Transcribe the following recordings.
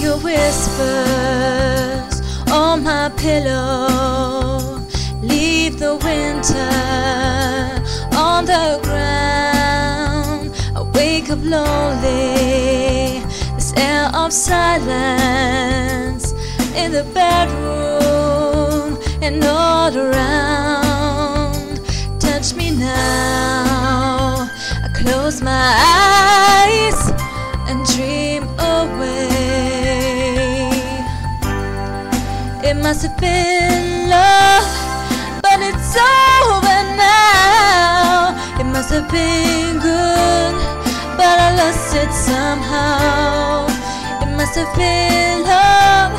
whispers on my pillow. Leave the winter on the ground. I wake up lonely. This air of silence in the bedroom and all around. Touch me now. I close my eyes and dream away. Must have been love, but it's over now. It must have been good, but I lost it somehow. It must have been love,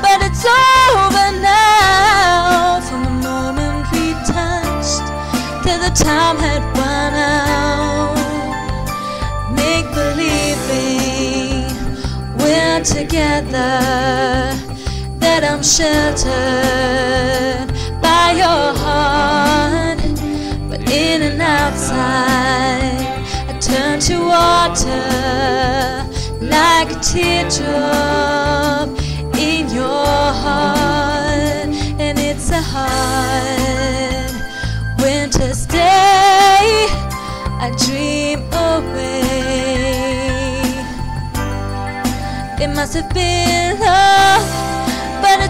but it's over now. From the moment we touched till the time had run out. Make believing we're together, that I'm sheltered by your heart. But in and outside, I turn to water like a teardrop in your heart. And it's a hard winter's day. I dream away. It must have been love,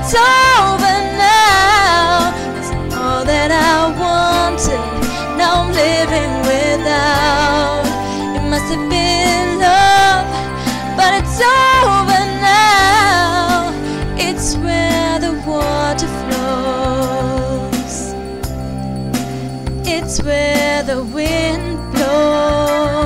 it's over now. It's all that I wanted. Now I'm living without. It must have been love, but it's over now. It's where the water flows. It's where the wind blows.